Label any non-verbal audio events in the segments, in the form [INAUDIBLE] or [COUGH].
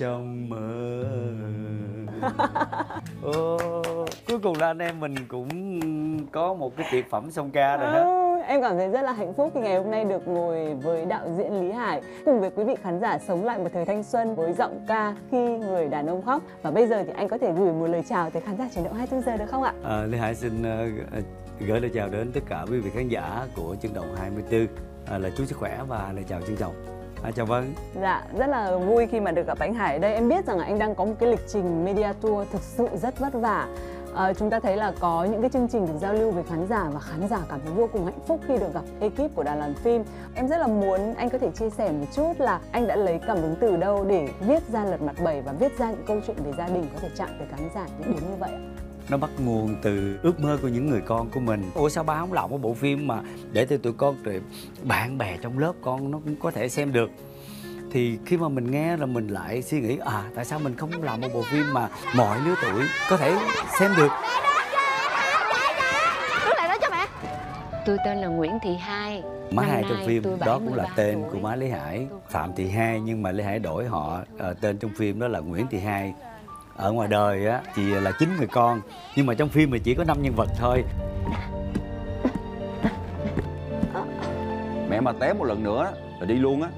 trong mơ. [LAUGHS] Ô, cuối cùng là anh em mình cũng có một cái tuyệt phẩm song ca rồi đó. Ừ, em cảm thấy rất là hạnh phúc khi ngày hôm nay được ngồi với đạo diễn Lý Hải cùng với quý vị khán giả sống lại một thời thanh xuân với giọng ca khi người đàn ông khóc. Và bây giờ thì anh có thể gửi một lời chào tới khán giả chuyển động 24 giờ được không ạ? à, Lê Hải xin ờ, ờ, gửi lời chào đến tất cả quý vị khán giả của chân động 24 à, là chúc sức khỏe và lời chào trân trọng à, chào Vân Dạ, rất là vui khi mà được gặp anh Hải ở đây. Em biết rằng là anh đang có một cái lịch trình media tour thực sự rất vất vả. à, chúng ta thấy là có những cái chương trình được giao lưu với khán giả và khán giả cảm thấy vô cùng hạnh phúc khi được gặp ekip của đoàn làm phim. Em rất là muốn anh có thể chia sẻ một chút là anh đã lấy cảm hứng từ đâu để viết ra Lật Mặt Bảy và viết ra những câu chuyện về gia đình có thể chạm tới khán giả những đến như vậy ạ? Nó bắt nguồn từ ước mơ của những người con của mình. Ủa sao ba không làm một bộ phim mà để cho tụi con rồi bạn bè trong lớp con nó cũng có thể xem được? Thì khi mà mình nghe là mình lại suy nghĩ à tại sao mình không làm một bộ phim mà mọi lứa tuổi có thể xem được? Đứng lại đó cho mẹ. Tôi tên là Nguyễn Thị Hai. Má hai trong phim đó cũng là 73 tên tuổi. của má lý hải phạm thị hai nhưng mà lý hải đổi họ ờ, tên trong phim đó là nguyễn thị hai ở ngoài đời á thì là chín người con. Nhưng mà trong phim thì chỉ có năm nhân vật thôi. Mẹ mà té một lần nữa là đi luôn á.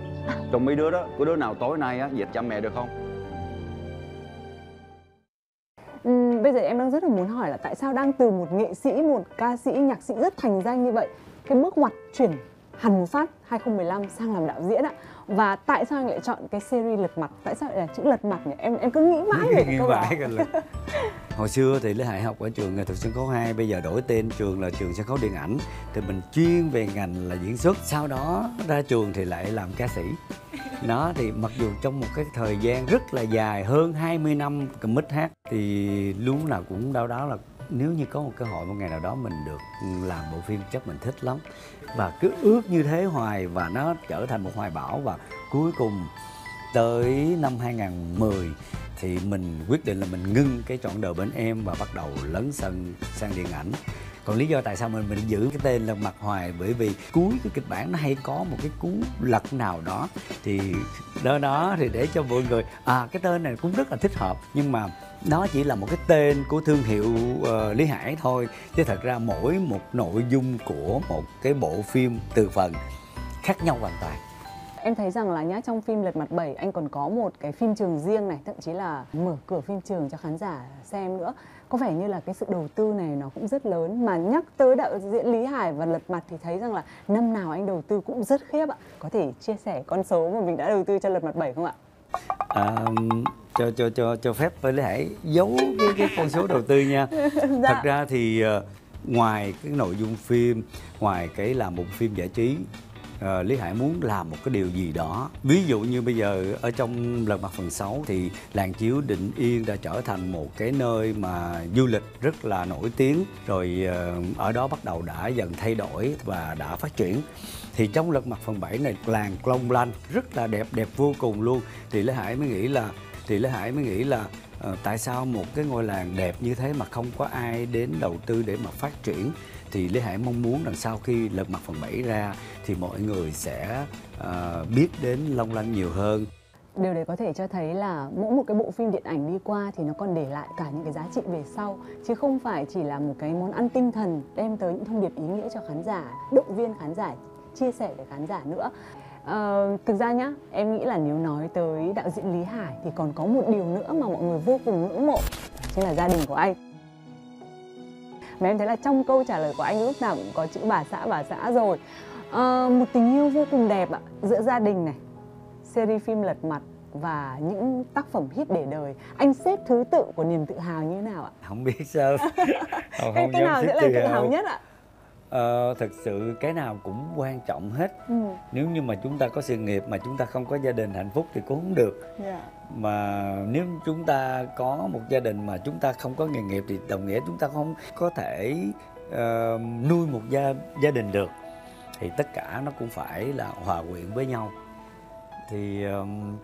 Trong mấy đứa đó, có đứa nào tối nay á dẹp chăm mẹ được không? Ừm, bây giờ em đang rất là muốn hỏi là tại sao đang từ một nghệ sĩ, một ca sĩ, nhạc sĩ rất thành danh như vậy? Cái bước ngoặt chuyển một phát 2015 sang làm đạo diễn ạ. Và tại sao anh lại chọn cái series lật mặt? Tại sao lại là chữ lật mặt nhỉ? Em em cứ nghĩ mãi về cái câu đó. mãi là [LAUGHS] hồi xưa thì Lê Hải học ở trường nghệ thuật sân khấu 2 bây giờ đổi tên trường là trường sân khấu điện ảnh. Thì mình chuyên về ngành là diễn xuất sau đó ra trường thì lại làm ca sĩ. Nó thì mặc dù trong một cái thời gian rất là dài hơn 20 năm commit hát thì lúc nào cũng đau đáu là nếu như có một cơ hội một ngày nào đó mình được làm bộ phim, chắc mình thích lắm. Và cứ ước như thế hoài và nó trở thành một hoài bão. Và cuối cùng, tới năm 2010 thì mình quyết định là mình ngưng cái chọn đời bên em và bắt đầu lấn sân sang điện ảnh còn lý do tại sao mình mình giữ cái tên là mặt hoài? Bởi vì cuối cái kịch bản nó hay có một cái cú lật nào đó. Thì đó đó thì để cho mọi người à cái tên này cũng rất là thích hợp. Nhưng mà nó chỉ là một cái tên của thương hiệu uh, Lý Hải thôi. Chứ thật ra mỗi một nội dung của một cái bộ phim từ phần khác nhau hoàn toàn em thấy rằng là nhá trong phim lật mặt 7 anh còn có một cái phim trường riêng này thậm chí là mở cửa phim trường cho khán giả xem nữa. Có vẻ như là cái sự đầu tư này nó cũng rất lớn. Mà nhắc tới đạo diễn Lý Hải và lật mặt thì thấy rằng là năm nào anh đầu tư cũng rất khiếp ạ. Có thể chia sẻ con số mà mình đã đầu tư cho lật mặt 7 không ạ? À, cho cho cho cho phép với Lê Hải giấu cái cái con số đầu tư nha. [LAUGHS] Dạ. thật ra thì ờ, ngoài cái nội dung phim ngoài cái làm một phim giải trí uh, Lý Hải muốn làm một cái điều gì đó. Ví dụ như bây giờ ở trong lần mặt phần 6 thì làng chiếu Định Yên đã trở thành một cái nơi mà du lịch rất là nổi tiếng. Rồi uh, ở đó bắt đầu đã dần thay đổi và đã phát triển. Thì trong lật mặt phần 7 này làng long lanh rất là đẹp đẹp vô cùng luôn. Thì Lê Hải mới nghĩ là thì Lê Hải mới nghĩ là uh, tại sao một cái ngôi làng đẹp như thế mà không có ai đến đầu tư để mà phát triển? Thì Lê Hải mong muốn rằng sau khi lật mặt phần 7 ra thì mọi người sẽ uh, biết đến Long Lanh nhiều hơn. Điều đấy có thể cho thấy là mỗi một cái bộ phim điện ảnh đi qua thì nó còn để lại cả những cái giá trị về sau chứ không phải chỉ là một cái món ăn tinh thần đem tới những thông điệp ý nghĩa cho khán giả động viên khán giả chia sẻ với khán giả nữa. Ờ, thực ra nhá em nghĩ là nếu nói tới đạo diễn Lý Hải thì còn có một điều nữa mà mọi người vô cùng ngưỡng mộ chính là gia đình của anh mà em thấy là trong câu trả lời của anh lúc nào cũng có chữ bà xã bà xã rồi. Ờ, một tình yêu vô cùng đẹp ạ. Giữa gia đình này series phim lật mặt và những tác phẩm hit để đời. Anh xếp thứ tự của niềm tự hào như thế nào ạ? Không biết sao. [LAUGHS] Không, cái dám nào sẽ là tự hào. nhất ạ Ờ, thật sự cái nào cũng quan trọng hết. Ừ. nếu như mà chúng ta có sự nghiệp mà chúng ta không có gia đình hạnh phúc thì cũng không được. Dạ. mà nếu chúng ta có một gia đình mà chúng ta không có nghề nghiệp thì đồng nghĩa chúng ta không có thể ờ, nuôi một gia gia đình được. Thì tất cả nó cũng phải là hòa quyện với nhau. Thì ờm,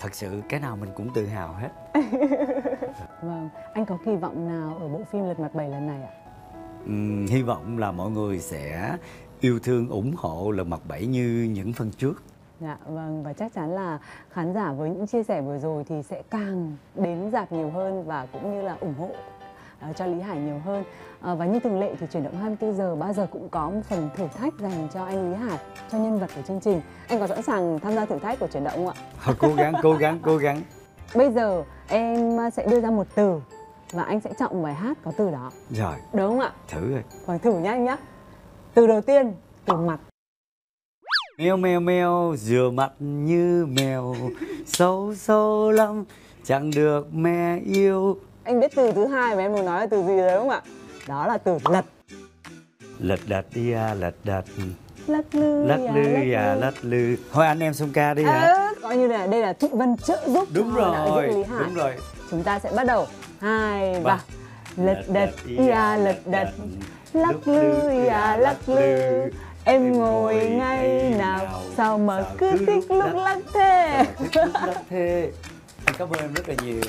thật sự cái nào mình cũng tự hào hết. [LAUGHS] Vâng anh có kỳ vọng nào ở bộ phim lật mặt 7 lần này ạ Ừm, hy vọng là mọi người sẽ yêu thương ủng hộ lần mặt bảy như những phần trước Dạ vâng và chắc chắn là khán giả với những chia sẻ vừa rồi thì sẽ càng đến dạp nhiều hơn và cũng như là ủng hộ uh, cho Lý Hải nhiều hơn. Uh, và như thường lệ thì chuyển động 24 giờ bao giờ cũng có một phần thử thách dành cho anh Lý Hải cho nhân vật của chương trình. Anh có sẵn sàng tham gia thử thách của chuyển động không ạ? Thôi, cố gắng cố gắng cố gắng. Bây giờ em sẽ đưa ra một từ và anh sẽ chọn bài hát có từ đó. Rồi, Đúng không ạ? thử rồi. Vâng thử nhá anh nhá. Từ đầu tiên, từ mặt. Mèo mèo mèo rửa mặt như mèo Xấu xấu lắm chẳng được mẹ yêu Anh biết từ thứ hai mà em muốn nói là từ gì rồi đúng không ạ? Đó là từ lật. Lật đật đi à lật đật Lắc lư, Lắc à, lư à lắc lư Thôi anh em xung ca đi hả À, coi như là đây là Thụy Vân trợ giúp Đúng rồi diễn Lý Hải. đúng rồi Chúng ta sẽ bắt đầu. Hai Ba. Lật đật ia lật đật. Lắc lư ia lắc lư. Em ngồi ngay nào sao mà cứ thích lúc lắc thế. Thích lúc lắc thế Anh cảm ơn em rất là nhiều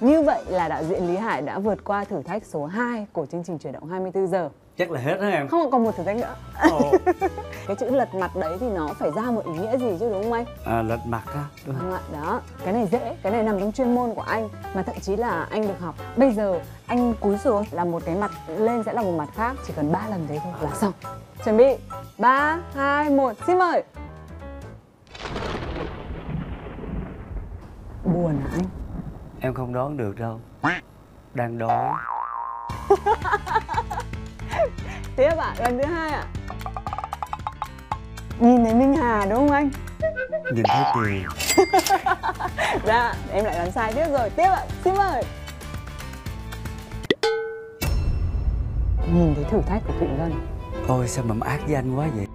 Như vậy là đạo diễn Lý Hải đã vượt qua thử thách số 2 của chương trình chuyển động 24 giờ. Chắc là hết hả em Không còn một thử thách nữa. Ồ. [LAUGHS] Cái chữ lật mặt đấy thì nó phải ra một ý nghĩa gì chứ đúng không anh? à, Lật mặt á Đúng. Vâng ạ, đó, cái này dễ, cái này nằm trong chuyên môn của anh mà thậm chí là anh được học. Bây giờ anh cúi xuống là một cái mặt lên sẽ là một mặt khác, chỉ cần 3 lần thế thôi là xong. Chuẩn bị. 3 2 1, xin mời. Buồn hả anh? Em không đoán được đâu Đang đói Tiếp ạ, lần thứ hai ạ. Nhìn thấy Minh Hà đúng không anh? Nhìn thấy tiền [LAUGHS] Dạ, em lại đoán sai tiếp rồi. Tiếp ạ, xin mời. Nhìn thấy thử thách của Thụy Vân. Ôi sao mà ác danh quá vậy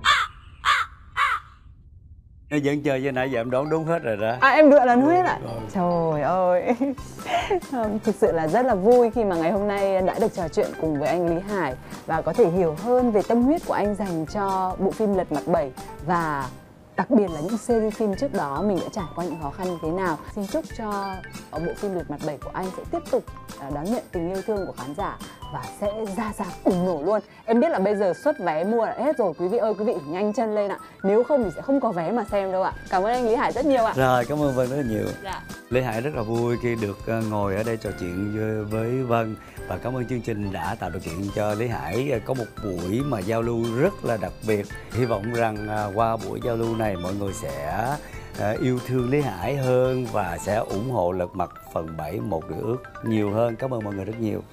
Nó vẫn chơi với nãy giờ em đoán đúng hết rồi đó À em lựa lần hết ạ. Trời ơi. Thực sự là rất là vui khi mà ngày hôm nay đã được trò chuyện cùng với anh Lý Hải và có thể hiểu hơn về tâm huyết của anh dành cho bộ phim Lật Mặt 7 và đặc biệt là những series phim trước đó mình đã trải qua những khó khăn như thế nào. Xin chúc cho bộ phim Lật Mặt 7 của anh sẽ tiếp tục à, đón nhận tình yêu thương của khán giả và sẽ ra rạp bùng nổ luôn. Em biết là bây giờ xuất vé mua đã hết rồi quý vị ơi quý vị nhanh chân lên ạ. Nếu không thì sẽ không có vé mà xem đâu ạ. Cảm ơn anh Lý Hải rất nhiều ạ. Rồi cảm ơn Vân rất là nhiều Dạ. Lê Hải rất là vui khi được ờ, ngồi ở đây trò chuyện với Vân và cảm ơn chương trình đã tạo điều kiện cho Lý Hải à, có một buổi mà giao lưu rất là đặc biệt. Hy vọng rằng à, qua buổi giao lưu này mọi người sẽ à, yêu thương Lý Hải hơn và sẽ ủng hộ lật mặt phần 7 một điều ước nhiều hơn. Cảm ơn mọi người rất nhiều.